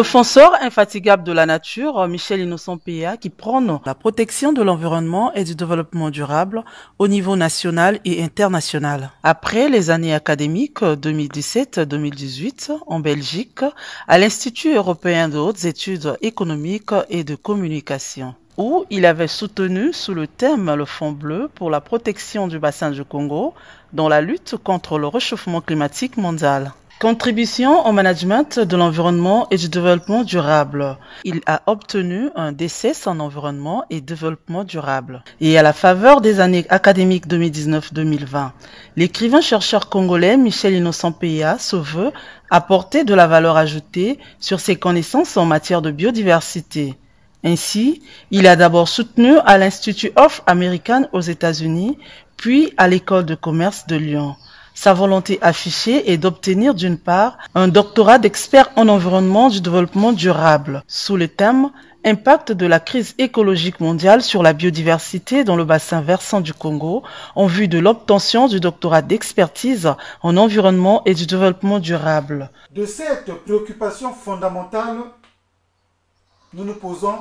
Défenseur infatigable de la nature, Michel Innocent Péa, qui prône la protection de l'environnement et du développement durable au niveau national et international. Après les années académiques 2017-2018 en Belgique, à l'Institut européen de hautes études économiques et de communication où il avait soutenu sous le thème le Fonds bleu pour la protection du bassin du Congo dans la lutte contre le réchauffement climatique mondial. Contribution au management de l'environnement et du développement durable. Il a obtenu un DCS en environnement et développement durable. Et à la faveur des années académiques 2019-2020, l'écrivain chercheur congolais Michel Innocent Peya se veut apporter de la valeur ajoutée sur ses connaissances en matière de biodiversité. Ainsi, il a d'abord soutenu à l'Institut of American aux États-Unis, puis à l'École de commerce de Lyon. Sa volonté affichée est d'obtenir d'une part un doctorat d'expert en environnement du développement durable sous le thème Impact de la crise écologique mondiale sur la biodiversité dans le bassin versant du Congo en vue de l'obtention du doctorat d'expertise en environnement et du développement durable. De cette préoccupation fondamentale, nous nous posons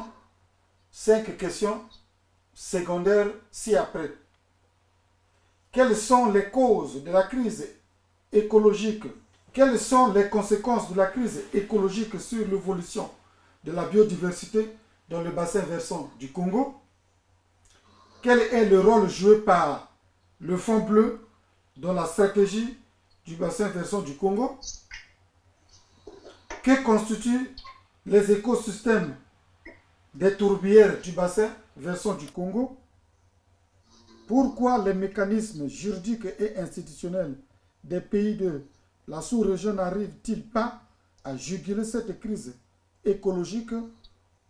cinq questions secondaires ci-après. Quelles sont les causes de la crise écologique? Quelles sont les conséquences de la crise écologique sur l'évolution de la biodiversité dans le bassin versant du Congo? Quel est le rôle joué par le Fonds bleu dans la stratégie du bassin versant du Congo? Que constituent les écosystèmes des tourbières du bassin versant du Congo? Pourquoi les mécanismes juridiques et institutionnels des pays de la sous-région n'arrivent-ils pas à juguler cette crise écologique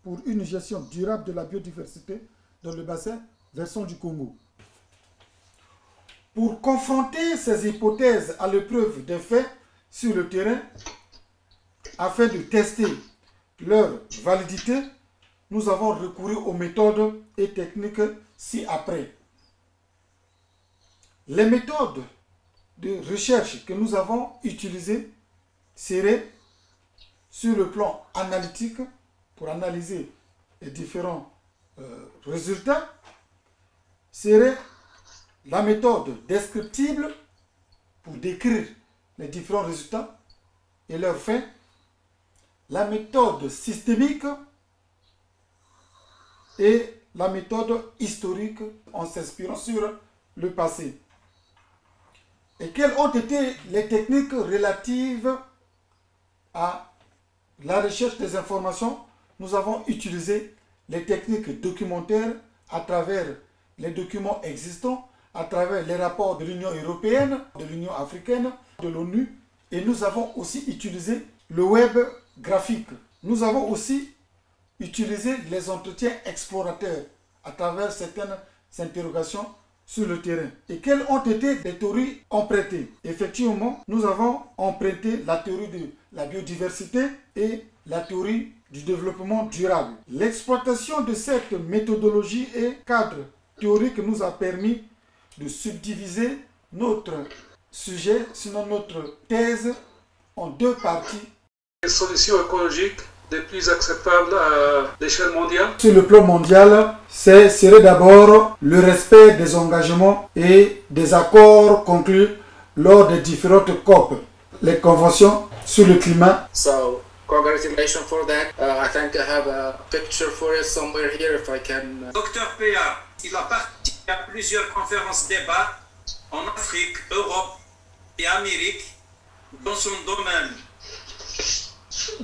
pour une gestion durable de la biodiversité dans le bassin versant du Congo? Pour confronter ces hypothèses à l'épreuve des faits sur le terrain, afin de tester leur validité, nous avons recouru aux méthodes et techniques ci-après. Les méthodes de recherche que nous avons utilisées seraient sur le plan analytique pour analyser les différents euh, résultats, serait la méthode descriptible pour décrire les différents résultats et leurs fins, la méthode systémique et la méthode historique en s'inspirant sur le passé. Et quelles ont été les techniques relatives à la recherche des informations? Nous avons utilisé les techniques documentaires à travers les documents existants, à travers les rapports de l'Union européenne, de l'Union africaine, de l'ONU, et nous avons aussi utilisé le web graphique. Nous avons aussi utilisé les entretiens explorateurs à travers certaines interrogations sur le terrain. Et quelles ont été les théories empruntées? Effectivement, nous avons emprunté la théorie de la biodiversité et la théorie du développement durable. L'exploitation de cette méthodologie et cadre théorique nous a permis de subdiviser notre sujet, sinon notre thèse, en deux parties. Les solutions écologiques les plus acceptables à l'échelle mondiale Sur le plan mondial, ce serait d'abord le respect des engagements et des accords conclus lors des différentes COP, les conventions sur le climat. So, congratulations for that. Uh, I think I have a picture for it somewhere here if I can. Docteur Péa, il a participé à plusieurs conférences débats en Afrique, Europe et Amérique dans son domaine.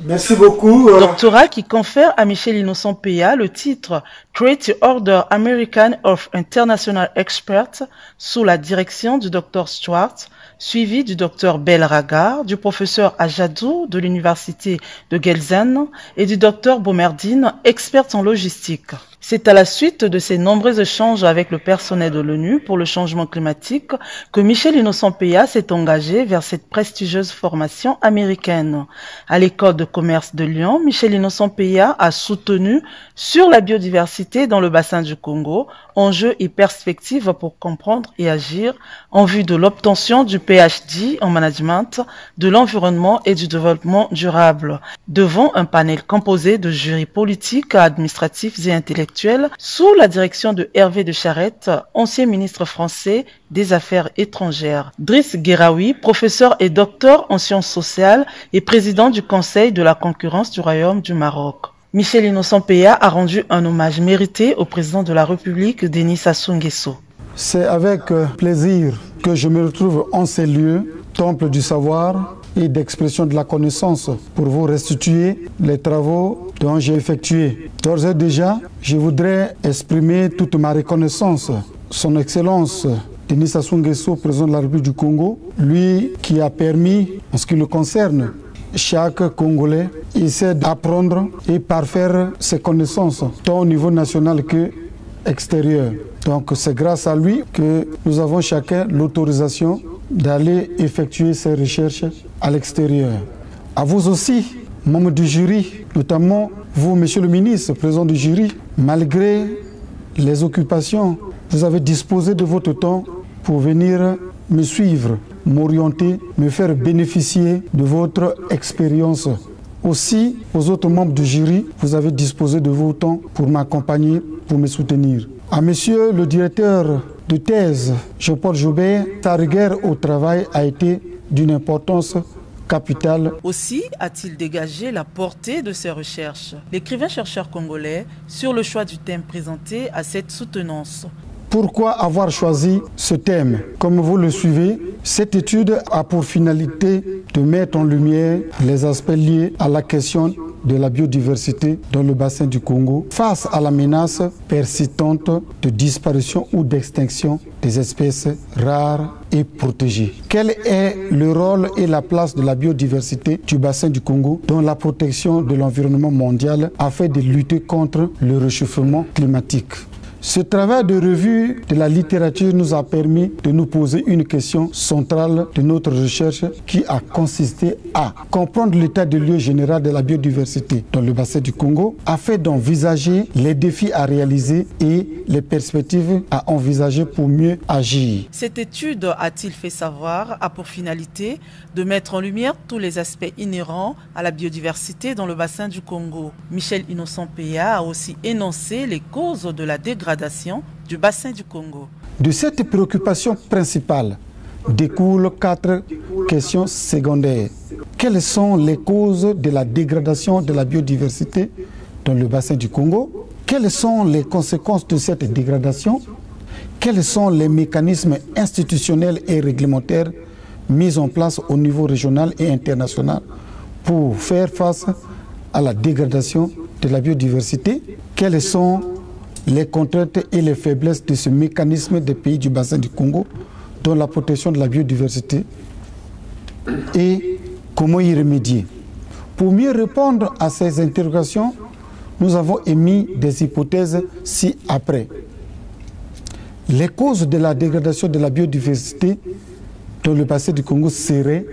Merci beaucoup. Euh, Doctorat qui confère à Michel Innocent Péa le titre Create Order American of International Experts sous la direction du Dr Stuart, suivi du Dr Belragar, du professeur Ajadou de l'Université de Gelsen et du Dr Bomerdine, expert en logistique. C'est à la suite de ces nombreux échanges avec le personnel de l'ONU pour le changement climatique que Michel Innocent Peya s'est engagé vers cette prestigieuse formation américaine. À l'école de commerce de Lyon, Michel Innocent Peya a soutenu sur la biodiversité dans le bassin du Congo, enjeux et perspectives pour comprendre et agir en vue de l'obtention du PhD en management de l'environnement et du développement durable devant un panel composé de jurys politiques, administratifs et intellectuels sous la direction de Hervé de Charette, ancien ministre français des Affaires étrangères. Driss Guéraoui, professeur et docteur en sciences sociales et président du Conseil de la concurrence du Royaume du Maroc. Michel Innocent Peya a rendu un hommage mérité au président de la République, Denis Sassou Nguesso. C'est avec euh, plaisir que je me retrouve en ces lieux, temple du savoir, et d'expression de la connaissance pour vous restituer les travaux dont j'ai effectués. D'ores et déjà, je voudrais exprimer toute ma reconnaissance. Son Excellence Denis Sassou Nguesso, président de la République du Congo, lui qui a permis, en ce qui le concerne, chaque Congolais essaie d'apprendre et parfaire ses connaissances, tant au niveau national que extérieur. Donc c'est grâce à lui que nous avons chacun l'autorisation d'aller effectuer ces recherches à l'extérieur. À vous aussi, membres du jury, notamment vous, monsieur le ministre, président du jury, malgré les occupations, vous avez disposé de votre temps pour venir me suivre, m'orienter, me faire bénéficier de votre expérience. Aussi, aux autres membres du jury, vous avez disposé de votre temps pour m'accompagner, pour me soutenir. À monsieur le directeur de thèse, Jean-Paul Joubert, sa rigueur au travail a été d'une importance capitale. Aussi a-t-il dégagé la portée de ses recherches. L'écrivain-chercheur congolais sur le choix du thème présenté à cette soutenance. Pourquoi avoir choisi ce thème? Comme vous le suivez, cette étude a pour finalité de mettre en lumière les aspects liés à la question de la biodiversité dans le bassin du Congo face à la menace persistante de disparition ou d'extinction des espèces rares et protégées. Quel est le rôle et la place de la biodiversité du bassin du Congo dans la protection de l'environnement mondial afin de lutter contre le réchauffement climatique? Ce travail de revue de la littérature nous a permis de nous poser une question centrale de notre recherche qui a consisté à comprendre l'état de lieu général de la biodiversité dans le bassin du Congo afin d'envisager les défis à réaliser et les perspectives à envisager pour mieux agir. Cette étude, a-t-il fait savoir, a pour finalité de mettre en lumière tous les aspects inhérents à la biodiversité dans le bassin du Congo? Michel Innocent Peya a aussi énoncé les causes de la dégradation De cette préoccupation principale découlent quatre questions secondaires. Quelles sont les causes de la dégradation de la biodiversité dans le bassin du Congo? Quelles sont les conséquences de cette dégradation? Quels sont les mécanismes institutionnels et réglementaires mis en place au niveau régional et international pour faire face à la dégradation de la biodiversité? Quelles sont les contraintes et les faiblesses de ce mécanisme des pays du bassin du Congo dans la protection de la biodiversité et comment y remédier. Pour mieux répondre à ces interrogations, nous avons émis des hypothèses ci-après. Les causes de la dégradation de la biodiversité dans le bassin du Congo seraient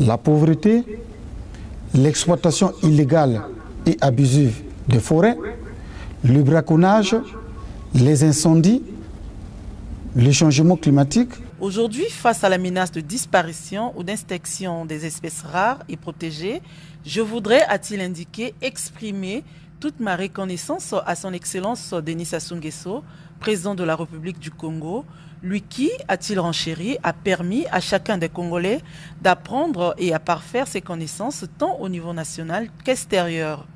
la pauvreté, l'exploitation illégale et abusive des forêts, le braconnage, les incendies, le changement climatique. Aujourd'hui, face à la menace de disparition ou d'extinction des espèces rares et protégées, je voudrais, a-t-il indiqué, exprimer toute ma reconnaissance à son Excellence Denis Sassou président de la République du Congo, lui qui, a-t-il renchéri, a permis à chacun des Congolais d'apprendre et à parfaire ses connaissances tant au niveau national qu'extérieur.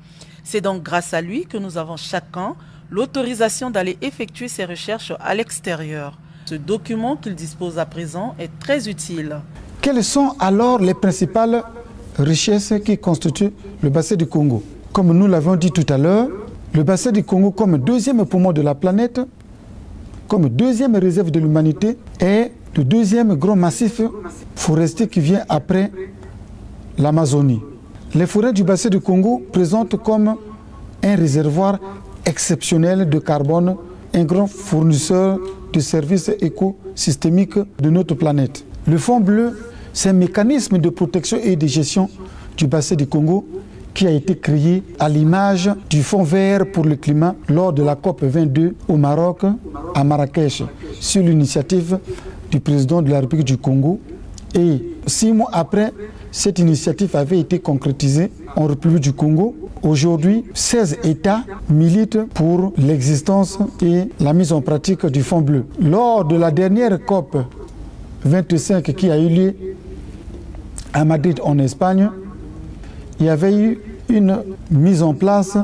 C'est donc grâce à lui que nous avons chacun l'autorisation d'aller effectuer ces recherches à l'extérieur. Ce document qu'il dispose à présent est très utile. Quelles sont alors les principales richesses qui constituent le bassin du Congo? Comme nous l'avons dit tout à l'heure, le bassin du Congo comme deuxième poumon de la planète, comme deuxième réserve de l'humanité, est le deuxième grand massif forestier qui vient après l'Amazonie. Les forêts du bassin du Congo présentent comme un réservoir exceptionnel de carbone, un grand fournisseur de services écosystémiques de notre planète. Le Fonds bleu, c'est un mécanisme de protection et de gestion du bassin du Congo qui a été créé à l'image du Fonds vert pour le climat lors de la COP 22 au Maroc, à Marrakech, sur l'initiative du président de la République du Congo. Et six mois après, cette initiative avait été concrétisée en République du Congo. Aujourd'hui, 16 États militent pour l'existence et la mise en pratique du Fonds bleu. Lors de la dernière COP 25 qui a eu lieu à Madrid en Espagne, il y avait eu une mise en place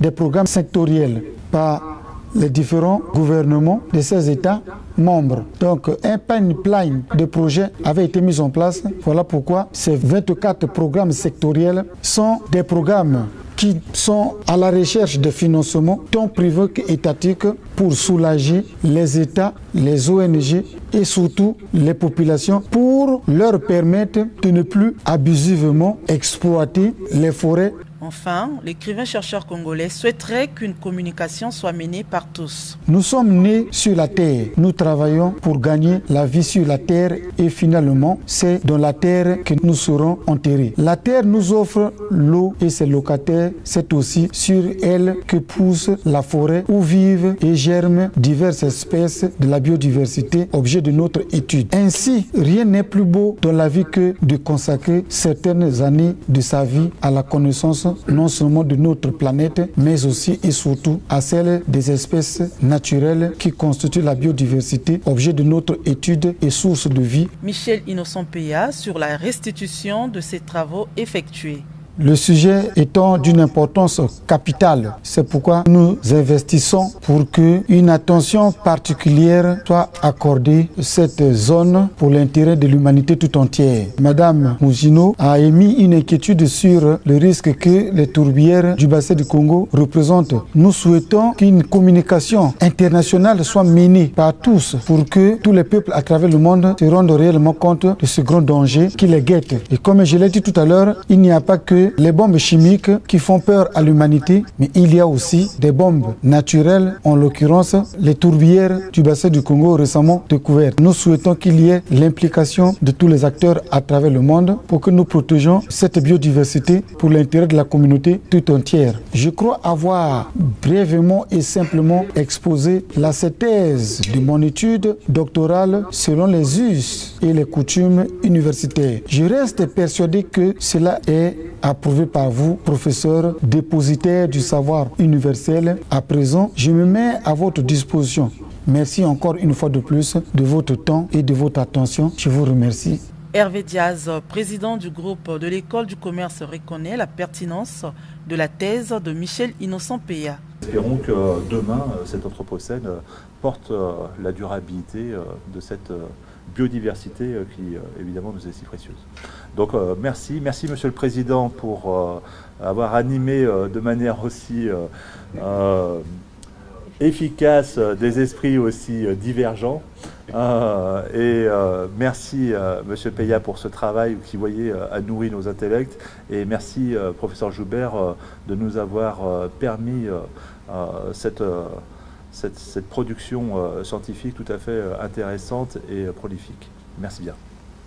des programmes sectoriels par les différents gouvernements de ces États membres. Donc un pipeline de projets avait été mis en place. Voilà pourquoi ces 24 programmes sectoriels sont des programmes qui sont à la recherche de financement tant privé qu'étatique pour soulager les États, les ONG et surtout les populations pour leur permettre de ne plus abusivement exploiter les forêts Enfin, l'écrivain-chercheur congolais souhaiterait qu'une communication soit menée par tous. Nous sommes nés sur la terre. Nous travaillons pour gagner la vie sur la terre et finalement, c'est dans la terre que nous serons enterrés. La terre nous offre l'eau et ses locataires. C'est aussi sur elle que pousse la forêt où vivent et germent diverses espèces de la biodiversité, objet de notre étude. Ainsi, rien n'est plus beau dans la vie que de consacrer certaines années de sa vie à la connaissance non seulement de notre planète, mais aussi et surtout à celle des espèces naturelles qui constituent la biodiversité, objet de notre étude et source de vie. Michel Innocent Péa sur la restitution de ces travaux effectués. Le sujet étant d'une importance capitale, c'est pourquoi nous investissons pour que une attention particulière soit accordée à cette zone pour l'intérêt de l'humanité tout entière. Madame Mougino a émis une inquiétude sur le risque que les tourbières du bassin du Congo représentent. Nous souhaitons qu'une communication internationale soit menée par tous pour que tous les peuples à travers le monde se rendent réellement compte de ce grand danger qui les guette. Et comme je l'ai dit tout à l'heure, il n'y a pas les bombes chimiques qui font peur à l'humanité, mais il y a aussi des bombes naturelles, en l'occurrence les tourbières du bassin du Congo récemment découvertes. Nous souhaitons qu'il y ait l'implication de tous les acteurs à travers le monde pour que nous protégeons cette biodiversité pour l'intérêt de la communauté tout entière. Je crois avoir brièvement et simplement exposé la synthèse de mon étude doctorale selon les us et les coutumes universitaires. Je reste persuadé que cela est approuvé par vous, professeur, dépositaire du savoir universel. À présent, je me mets à votre disposition. Merci encore une fois de plus de votre temps et de votre attention. Je vous remercie. Hervé Diaz, président du groupe de l'école du commerce, reconnaît la pertinence de la thèse de Michel Innocent Péa. Espérons que demain, cet anthropocène porte la durabilité de cette biodiversité qui, évidemment, nous est si précieuse. Donc merci, merci Monsieur le Président pour avoir animé de manière aussi efficace des esprits aussi divergents. et merci Monsieur Peya pour ce travail qui, voyez, a nourri nos intellects. Et merci Professeur Joubert de nous avoir permis cette, cette, production scientifique tout à fait intéressante et prolifique. Merci bien.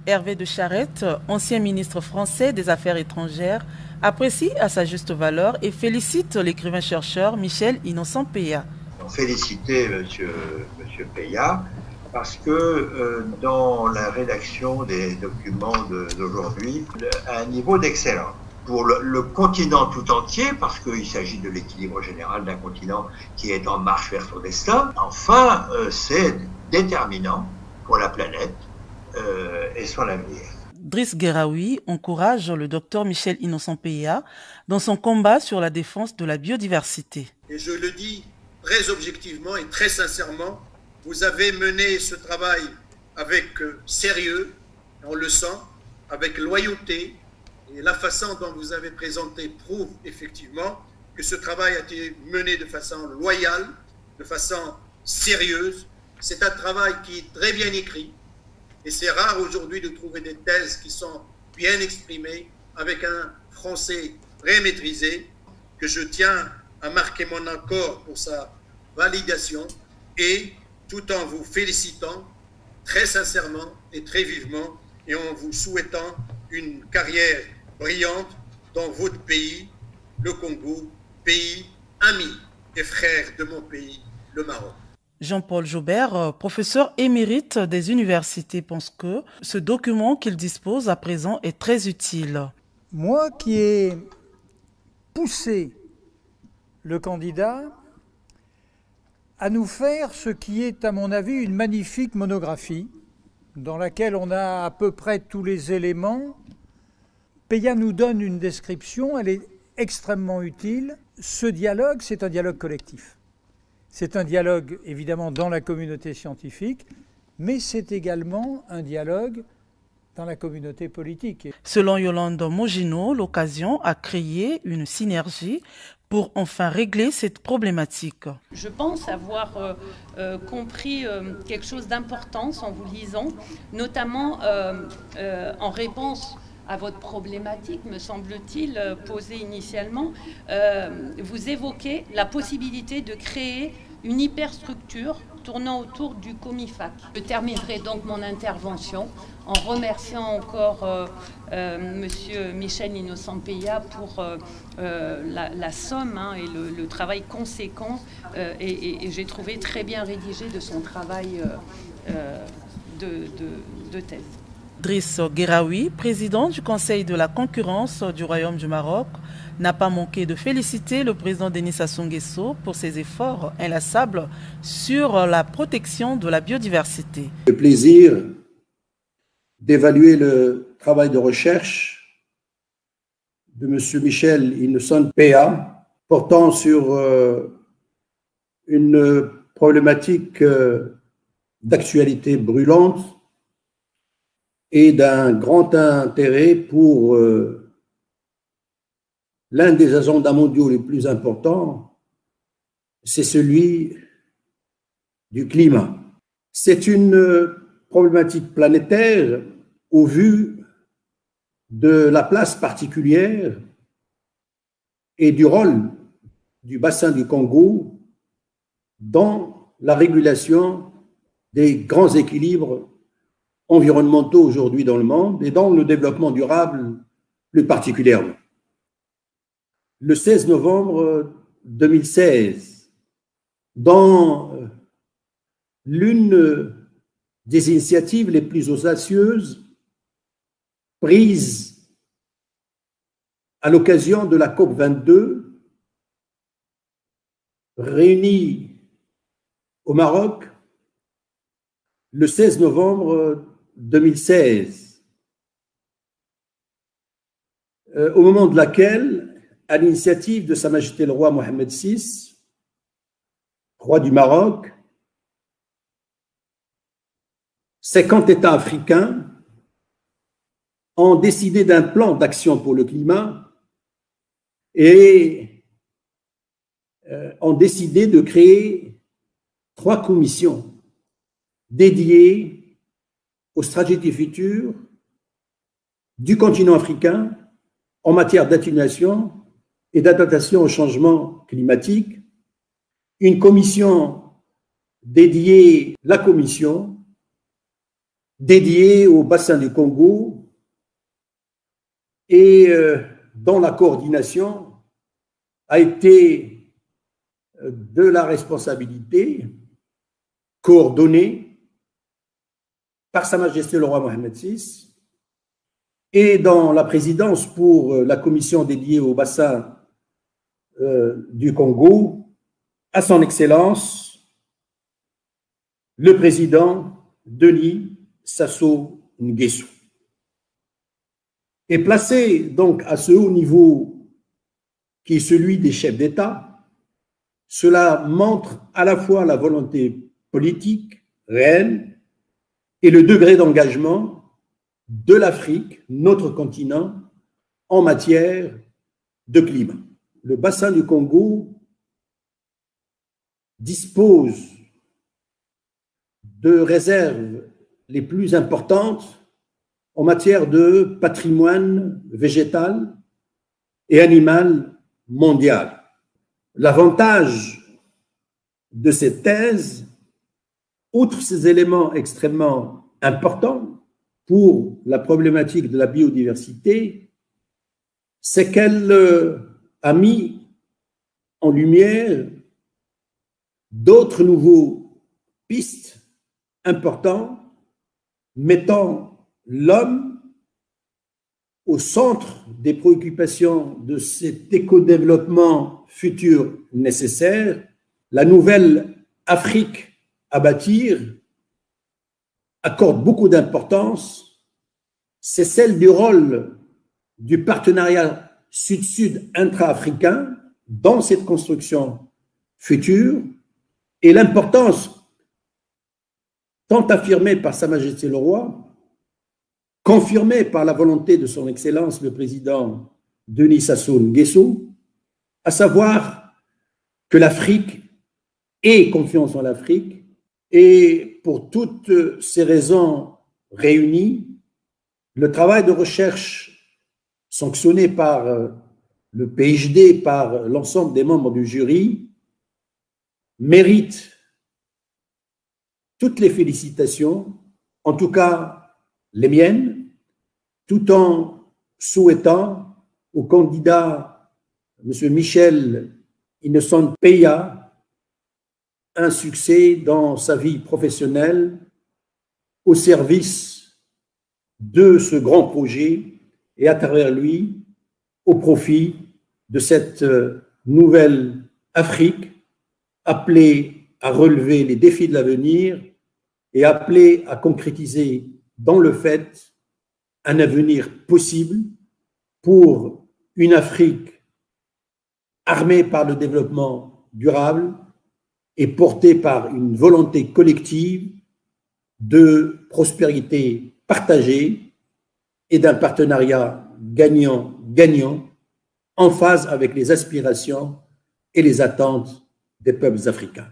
Hervé de Charette, ancien ministre français des Affaires étrangères, apprécie à sa juste valeur et félicite l'écrivain-chercheur Michel Innocent Péa. Féliciter Monsieur, Monsieur parce que euh, dans la rédaction des documents d'aujourd'hui, un niveau d'excellence pour le, continent tout entier, parce qu'il s'agit de l'équilibre général d'un continent qui est en marche vers son destin. Enfin, euh, c'est déterminant pour la planète et son avenir. Driss Gueraoui encourage le docteur Michel Innocent Péa dans son combat sur la défense de la biodiversité. Et je le dis très objectivement et très sincèrement, vous avez mené ce travail avec sérieux, on le sent, avec loyauté, et la façon dont vous avez présenté prouve effectivement que ce travail a été mené de façon loyale, de façon sérieuse. C'est un travail qui est très bien écrit, et c'est rare aujourd'hui de trouver des thèses qui sont bien exprimées avec un français très maîtrisé que je tiens à marquer mon accord pour sa validation et tout en vous félicitant très sincèrement et très vivement et en vous souhaitant une carrière brillante dans votre pays, le Congo, pays ami et frère de mon pays, le Maroc. Jean-Paul Joubert, euh, professeur émérite des universités, pense que ce document qu'il dispose à présent est très utile. Moi qui ai poussé le candidat à nous faire ce qui est, à mon avis, une magnifique monographie dans laquelle on a à peu près tous les éléments. Peya nous donne une description, elle est extrêmement utile. Ce dialogue, c'est un dialogue collectif. C'est un dialogue évidemment dans la communauté scientifique, mais c'est également un dialogue dans la communauté politique. Selon Yolande Mogino, l'occasion a créé une synergie pour enfin régler cette problématique. Je pense avoir euh, euh, compris euh, quelque chose d'important en vous lisant, notamment en réponse à votre problématique, me semble-t-il, posée initialement. vous évoquez la possibilité de créer une hyperstructure tournant autour du COMIFAC. Je terminerai donc mon intervention en remerciant encore euh, euh, Monsieur Michel Innocent-Peya pour euh, la, somme hein, et le, travail conséquent et, j'ai trouvé très bien rédigé de son travail de thèse. Driss Guéraoui, président du Conseil de la concurrence du Royaume du Maroc, n'a pas manqué de féliciter le président Denis Sassou Nguesso pour ses efforts inlassables sur la protection de la biodiversité. Le plaisir d'évaluer le travail de recherche de M. Michel Innocent Péa portant sur euh, une problématique euh, d'actualité brûlante et d'un grand intérêt pour euh, l'un des agendas mondiaux les plus importants, c'est celui du climat. C'est une problématique planétaire au vu de la place particulière et du rôle du bassin du Congo dans la régulation des grands équilibres environnementaux aujourd'hui dans le monde et dans le développement durable plus particulièrement. Le 16 novembre 2016 dans euh, l'une des initiatives les plus audacieuses prises à l'occasion de la COP 22 réunie au Maroc le 16 novembre 2016, euh, au moment de laquelle à l'initiative de Sa Majesté le roi Mohamed VI, roi du Maroc, 50 États africains ont décidé d'un plan d'action pour le climat et euh, ont décidé de créer trois commissions dédiées aux stratégies futures du continent africain en matière d'atténuation et d'adaptation au changement climatique, une commission dédiée, la commission dédiée au bassin du Congo et euh, dont la coordination a été euh, de la responsabilité coordonnée par Sa Majesté le roi Mohamed VI et dans la présidence pour euh, la commission dédiée au bassin euh, du Congo à son Excellence le président Denis Sassou Nguesso. Et placé donc à ce haut niveau qui est celui des chefs d'État, cela montre à la fois la volonté politique réelle et le degré d'engagement de l'Afrique, notre continent, en matière de climat le bassin du Congo dispose de réserves les plus importantes en matière de patrimoine végétal et animal mondial. L'avantage de cette thèse, outre ces éléments extrêmement importants pour la problématique de la biodiversité, c'est qu'elle euh, a mis en lumière d'autres nouveaux pistes importants mettant l'homme au centre des préoccupations de cet éco-développement futur nécessaire, la nouvelle Afrique à bâtir accorde beaucoup d'importance, c'est celle du rôle du partenariat sud-sud intra-africain dans cette construction future et l'importance tant affirmée par Sa Majesté le Roi, confirmée par la volonté de son Excellence le Président Denis Sassou Nguesso, à savoir que l'Afrique ait confiance en l'Afrique et pour toutes ces raisons réunies, le travail de recherche sanctionné par euh, le PhD, par l'ensemble des membres du jury, mérite toutes les félicitations, en tout cas les miennes, tout en souhaitant au candidat M. Michel Innocent Peya un succès dans sa vie professionnelle au service de ce grand projet et à travers lui au profit de cette nouvelle Afrique appelée à relever les défis de l'avenir et appelé à concrétiser dans le fait un avenir possible pour une Afrique armée par le développement durable et portée par une volonté collective de prospérité partagée et d'un partenariat gagnant-gagnant en phase avec les aspirations et les attentes des peuples africains.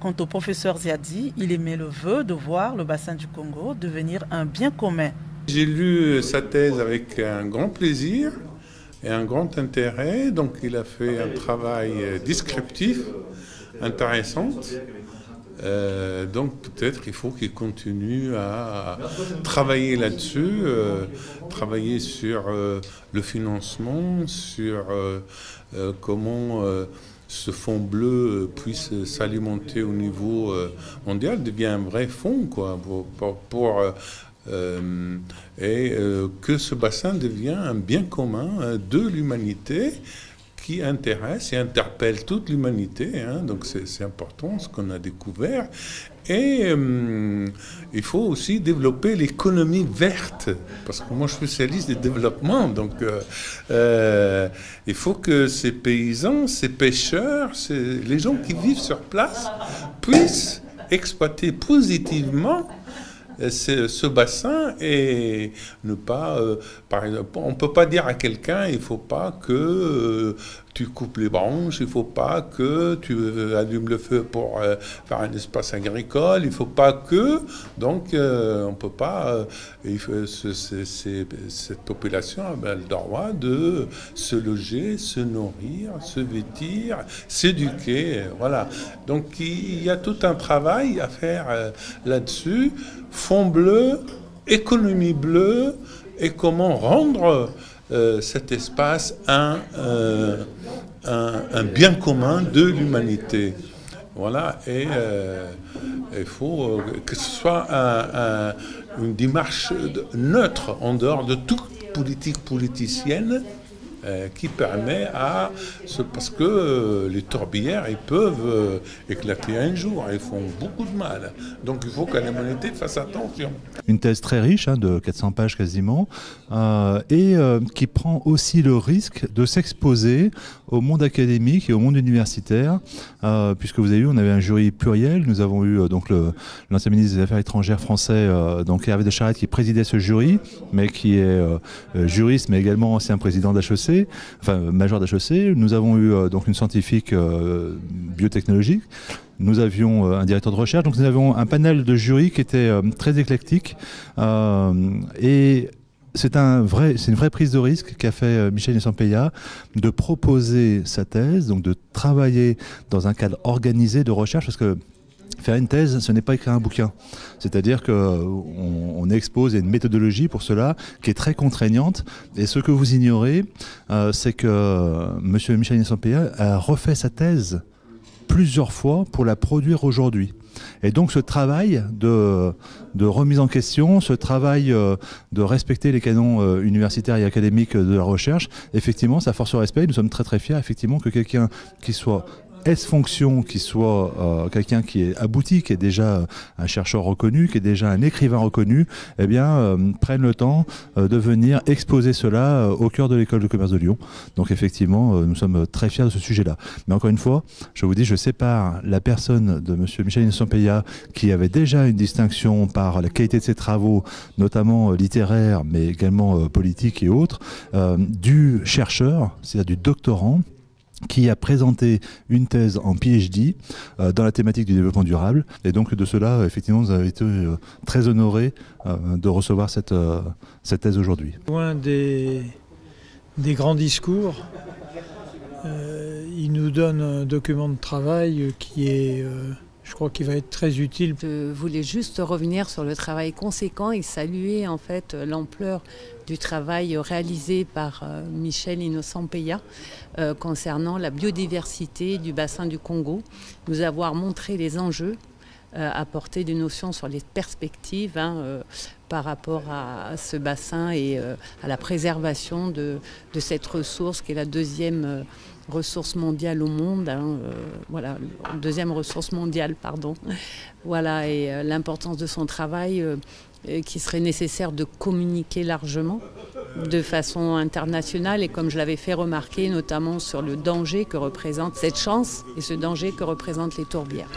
Quant au professeur Ziadi, il émet le vœu de voir le bassin du Congo devenir un bien commun. J'ai lu sa thèse avec un grand plaisir et un grand intérêt. Donc il a fait un travail descriptif intéressant. Euh, donc peut-être qu'il faut qu'il continue à travailler là-dessus, euh, travailler sur euh, le financement, sur comment ce fonds bleu puisse s'alimenter au niveau euh, mondial devient un vrai fonds quoi, pour, euh, euh, et que ce bassin devient un bien commun de l'humanité qui intéresse et interpelle toute l'humanité. Hein. donc c'est important ce qu'on a découvert. Et hum, il faut aussi développer l'économie verte, parce que moi je suis spécialiste du développement, donc euh, euh, il faut que ces paysans, ces pêcheurs, les gens qui vivent sur place puissent exploiter positivement euh, ce bassin et ne pas, par exemple, on peut pas dire à quelqu'un il faut pas que tu coupes les branches, il ne faut pas que tu allumes le feu pour euh, faire un espace agricole, il ne faut pas que, donc euh, on ne peut pas, euh, cette population a le droit de se loger, se nourrir, se vêtir, s'éduquer, voilà. Donc il y a tout un travail à faire là-dessus, fond bleu, économie bleue, et comment rendre euh, cet espace un, euh, un, bien commun de l'humanité. Voilà, et euh, il faut que ce soit un, une démarche neutre en dehors de toute politique politicienne euh, qui permet à... parce que euh, les tourbières, ils peuvent euh, éclater un jour, ils font beaucoup de mal. Donc il faut que l'humanité fasse attention. Une thèse très riche, hein, de 400 pages quasiment, et qui prend aussi le risque de s'exposer au monde académique et au monde universitaire, puisque vous avez vu, on avait un jury pluriel, nous avons eu donc l'ancien ministre des Affaires étrangères français, donc Hervé de Charette, qui présidait ce jury, mais qui est juriste, mais également ancien président d'HEC, enfin major d'HEC. Nous avons eu euh, donc une scientifique euh, biotechnologique. Nous avions euh, un directeur de recherche, donc nous avions un panel de jury qui était très éclectique et c'est une vraie prise de risque qu'a fait Michel Nessampeya de proposer sa thèse, donc de travailler dans un cadre organisé de recherche, parce que Faire une thèse, ce n'est pas écrire un bouquin. C'est-à-dire qu'on on expose une méthodologie pour cela qui est très contraignante. Et ce que vous ignorez, euh, c'est que M. Michel Nessampeya a refait sa thèse plusieurs fois pour la produire aujourd'hui. Et donc ce travail de, de, remise en question, ce travail euh, de respecter les canons euh, universitaires et académiques de la recherche, effectivement, ça force au respect. Nous sommes très très fiers, effectivement, que quelqu'un qui soit est-ce fonction qui soit euh, quelqu'un qui est abouti, qui est déjà un chercheur reconnu, qui est déjà un écrivain reconnu, eh bien, euh, prenne le temps euh, de venir exposer cela au cœur de l'école de commerce de Lyon. Donc effectivement, nous sommes très fiers de ce sujet-là. Mais encore une fois, je vous dis, je sépare la personne de M. Michel Insompeya, qui avait déjà une distinction par la qualité de ses travaux, notamment littéraires, mais également politiques et autres, du chercheur, c'est-à-dire du doctorant, qui a présenté une thèse en PhD euh, dans la thématique du développement durable. Et donc de cela, effectivement, nous avons été euh, très honorés euh, de recevoir cette, cette thèse aujourd'hui. Loin des, des grands discours, il nous donne un document de travail qui est je crois qu'il va être très utile. Je voulais juste revenir sur le travail conséquent et saluer en fait l'ampleur du travail réalisé par euh, Michel Innocent-Peya euh, concernant la biodiversité du bassin du Congo, nous avoir montré les enjeux euh, apporter des notions sur les perspectives hein, par rapport à, ce bassin et à la préservation de, cette ressource qui est la deuxième ressource mondiale au monde, hein, voilà, deuxième ressource mondiale, pardon. Voilà, et l'importance de son travail euh, qui serait nécessaire de communiquer largement de façon internationale et comme je l'avais fait remarquer notamment sur le danger que représente cette chance et ce danger que représentent les tourbières.